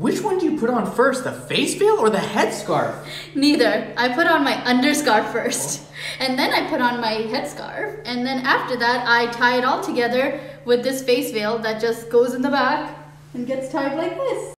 Which one do you put on first, the face veil or the headscarf? Neither. I put on my underscarf first. And then I put on my headscarf. And then after that, I tie it all together with this face veil that just goes in the back and gets tied like this.